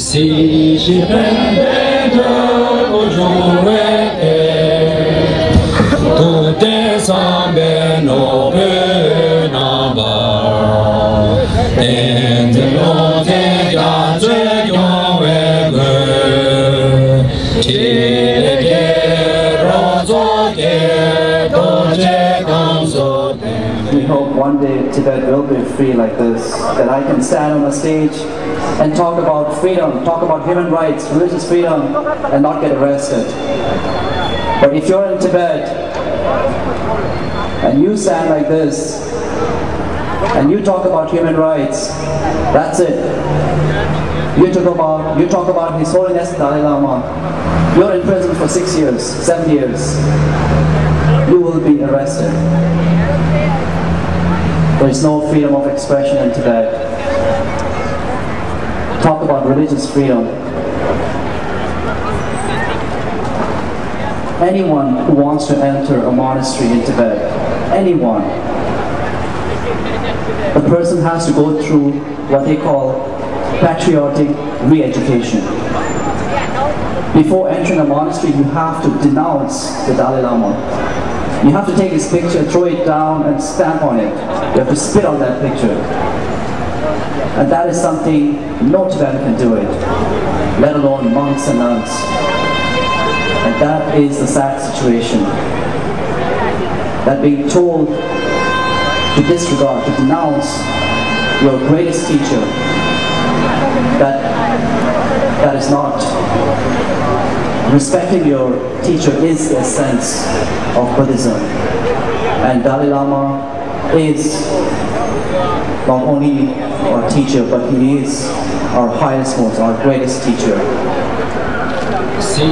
Si ci prende troppo giovane, tutte sambe no pena va, e te lo te piace giovane, ti le che rozo che dolce hope one day Tibet will be free like this, that I can stand on a stage and talk about freedom, talk about human rights, religious freedom, and not get arrested. But if you're in Tibet and you stand like this and you talk about human rights, that's it. You talk about you talk about His Holiness Dalai Lama. You're in prison for six years, seven years. You will be arrested. There is no freedom of expression in Tibet. Talk about religious freedom. Anyone who wants to enter a monastery in Tibet, anyone, a person has to go through what they call patriotic re-education. Before entering a monastery, you have to denounce the Dalai Lama. You have to take this picture, throw it down, and stamp on it. You have to spit on that picture. And that is something no Tibetan can do it, let alone monks and nuns. And that is the sad situation. That being told to disregard, to denounce your greatest teacher, that that is not respecting your teacher is the essence of Buddhism. And Dalai Lama is not only our teacher, but he is our highest most, our greatest teacher. Si